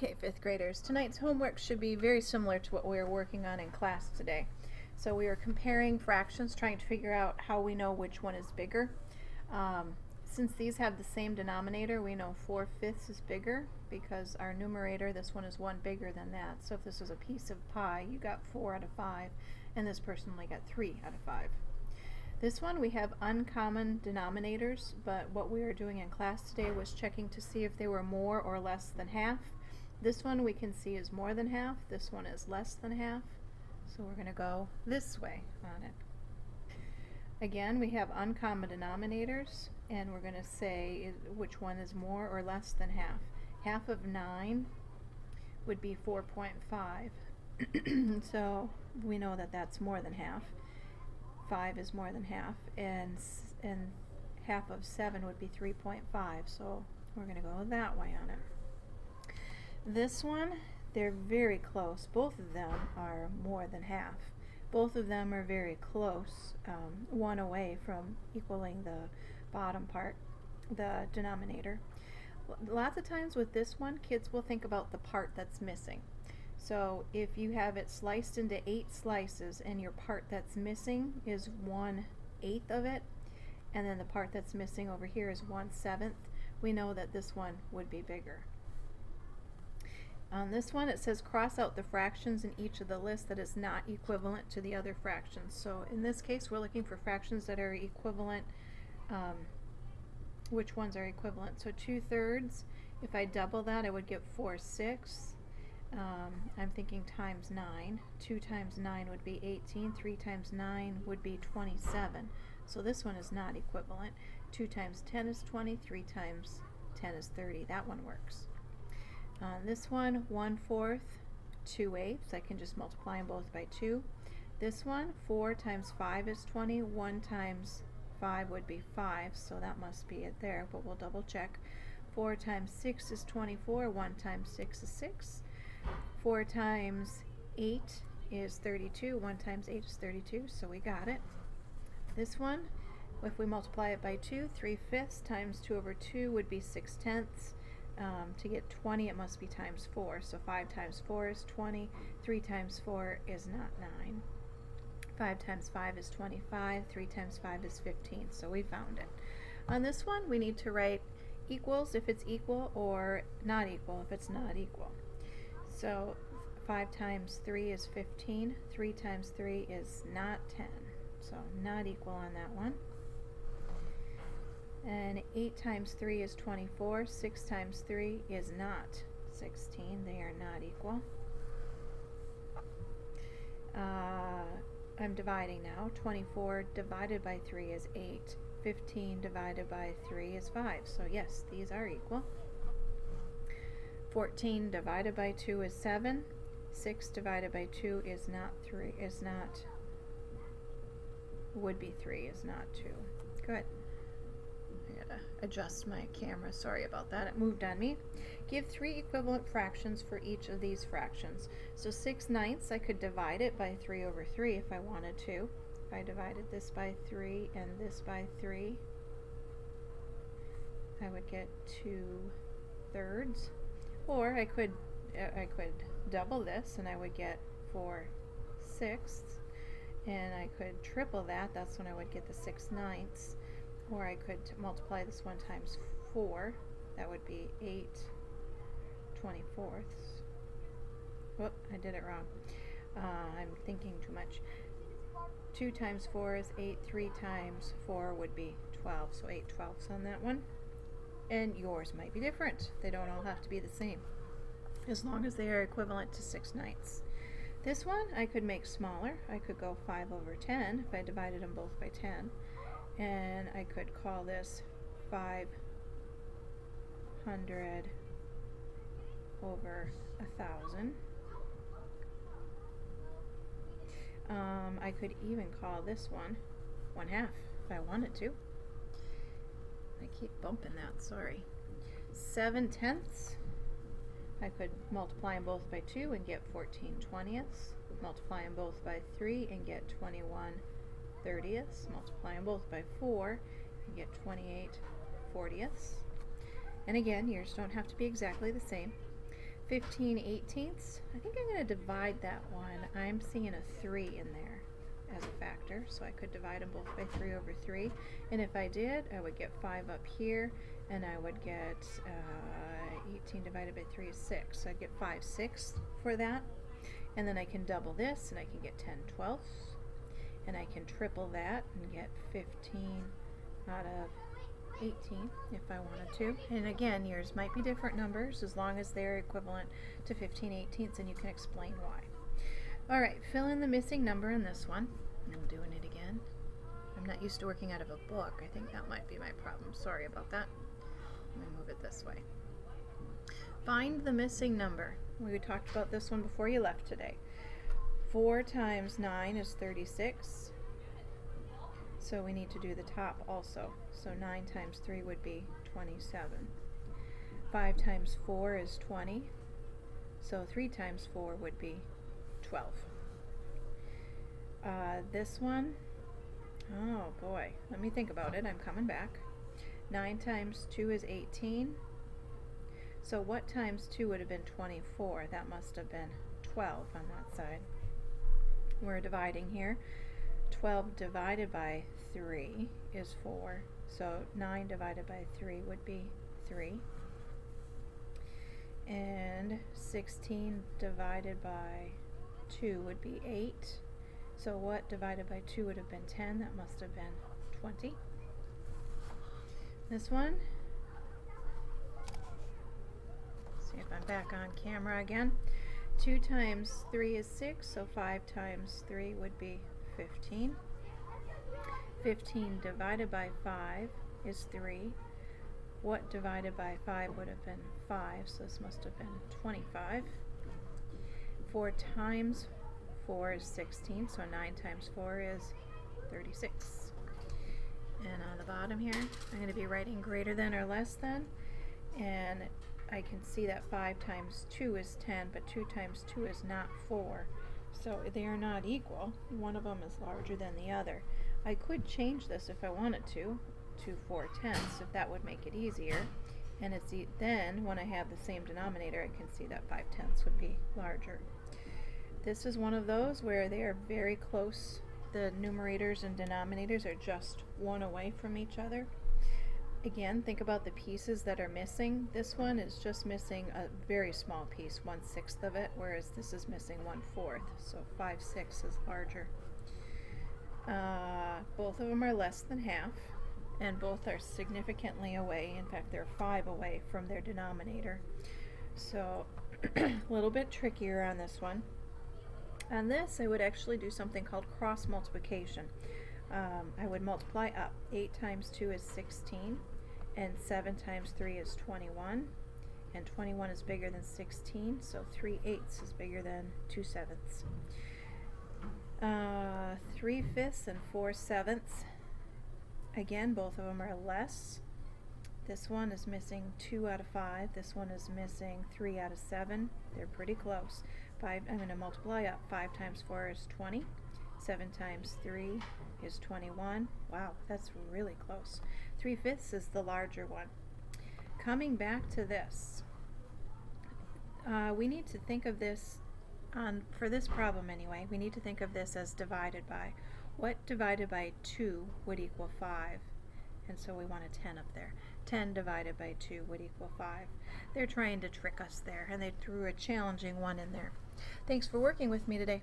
Okay, fifth graders, tonight's homework should be very similar to what we were working on in class today. So we are comparing fractions, trying to figure out how we know which one is bigger. Um, since these have the same denominator, we know 4 fifths is bigger because our numerator, this one is 1 bigger than that. So if this was a piece of pie, you got 4 out of 5, and this person only got 3 out of 5. This one we have uncommon denominators, but what we were doing in class today was checking to see if they were more or less than half. This one we can see is more than half, this one is less than half, so we're going to go this way on it. Again, we have uncommon denominators, and we're going to say which one is more or less than half. Half of 9 would be 4.5, so we know that that's more than half. 5 is more than half, and, and half of 7 would be 3.5, so we're going to go that way on it. This one, they're very close. Both of them are more than half. Both of them are very close, um, one away from equaling the bottom part, the denominator. Lots of times with this one, kids will think about the part that's missing. So if you have it sliced into eight slices and your part that's missing is one eighth of it, and then the part that's missing over here is one seventh, we know that this one would be bigger. On this one it says cross out the fractions in each of the lists that is not equivalent to the other fractions. So in this case we're looking for fractions that are equivalent, um, which ones are equivalent. So 2 thirds, if I double that I would get 4 sixths. Um, I'm thinking times 9. 2 times 9 would be 18. 3 times 9 would be 27. So this one is not equivalent. 2 times 10 is 20. 3 times 10 is 30. That one works. On uh, this one, 1 fourth, 2 eighths. I can just multiply them both by 2. This one, 4 times 5 is 20. 1 times 5 would be 5, so that must be it there, but we'll double check. 4 times 6 is 24. 1 times 6 is 6. 4 times 8 is 32. 1 times 8 is 32, so we got it. This one, if we multiply it by 2, 3 fifths times 2 over 2 would be 6 tenths. Um, to get 20 it must be times 4. So 5 times 4 is 20, 3 times 4 is not 9. 5 times 5 is 25, 3 times 5 is 15. So we found it. On this one we need to write equals if it's equal or not equal if it's not equal. So 5 times 3 is 15, 3 times 3 is not 10. So not equal on that one. And 8 times 3 is 24. 6 times 3 is not 16. They are not equal. Uh, I'm dividing now. 24 divided by 3 is 8. 15 divided by 3 is 5. So yes, these are equal. 14 divided by 2 is 7. 6 divided by 2 is not 3, is not, would be 3, is not 2. Good adjust my camera. Sorry about that. It moved on me. Give three equivalent fractions for each of these fractions. So 6 ninths, I could divide it by 3 over 3 if I wanted to. If I divided this by 3 and this by 3, I would get 2 thirds. Or I could, uh, I could double this and I would get 4 sixths. And I could triple that, that's when I would get the 6 ninths or I could multiply this one times 4 that would be 8 24ths whoop I did it wrong. Uh, I'm thinking too much. 2 times 4 is 8 3 times 4 would be 12 so 8 twelfths on that one. And yours might be different. They don't all have to be the same. As long as they are equivalent to 6 ninths. This one I could make smaller. I could go 5 over 10 if I divided them both by 10 and I could call this 500 over a thousand. Um, I could even call this one one half if I wanted to. I keep bumping that, sorry. Seven tenths. I could multiply them both by 2 and get 14 twentieths. Multiply them both by 3 and get 21 thirtieths. Multiply them both by 4, you get 28 fortieths. And again, yours don't have to be exactly the same. 15 eighteenths. I think I'm going to divide that one. I'm seeing a 3 in there as a factor, so I could divide them both by 3 over 3. And if I did, I would get 5 up here, and I would get uh, 18 divided by 3 is 6. So I'd get 5 sixths for that. And then I can double this, and I can get 10 twelfths. And I can triple that and get 15 out of 18 if I wanted to. And again, yours might be different numbers as long as they're equivalent to 15 18ths and you can explain why. Alright, fill in the missing number in this one. I'm doing it again. I'm not used to working out of a book. I think that might be my problem. Sorry about that. Let me move it this way. Find the missing number. We talked about this one before you left today. 4 times 9 is 36. So we need to do the top also. So 9 times 3 would be 27. 5 times 4 is 20. So 3 times 4 would be 12. Uh, this one, oh boy, let me think about it. I'm coming back. 9 times 2 is 18. So what times 2 would have been 24? That must have been 12 on that side. We're dividing here. 12 divided by 3 is 4. So 9 divided by 3 would be 3. And 16 divided by 2 would be 8. So what divided by 2 would have been 10? That must have been 20. This one. See if I'm back on camera again. 2 times 3 is 6, so 5 times 3 would be 15. 15 divided by 5 is 3. What divided by 5 would have been 5, so this must have been 25. 4 times 4 is 16, so 9 times 4 is 36. And on the bottom here, I'm going to be writing greater than or less than, and I can see that 5 times 2 is 10, but 2 times 2 is not 4. So they are not equal. One of them is larger than the other. I could change this if I wanted to, to 4 tenths, if that would make it easier. And it's e then, when I have the same denominator, I can see that 5 tenths would be larger. This is one of those where they are very close. The numerators and denominators are just one away from each other. Again, think about the pieces that are missing. This one is just missing a very small piece, one-sixth of it, whereas this is missing one-fourth, so five-sixths is larger. Uh, both of them are less than half, and both are significantly away. In fact, they're five away from their denominator. So, a little bit trickier on this one. On this, I would actually do something called cross multiplication. Um, I would multiply up. 8 times 2 is 16, and 7 times 3 is 21, and 21 is bigger than 16, so 3 eighths is bigger than 2 sevenths. Uh, 3 fifths and 4 sevenths. Again, both of them are less. This one is missing 2 out of 5. This one is missing 3 out of 7. They're pretty close. Five, I'm going to multiply up. 5 times 4 is 20. 7 times 3 is 21. Wow, that's really close. 3 fifths is the larger one. Coming back to this, uh, we need to think of this on, for this problem anyway, we need to think of this as divided by. What divided by 2 would equal 5? And so we want a 10 up there. 10 divided by 2 would equal 5. They're trying to trick us there, and they threw a challenging one in there. Thanks for working with me today.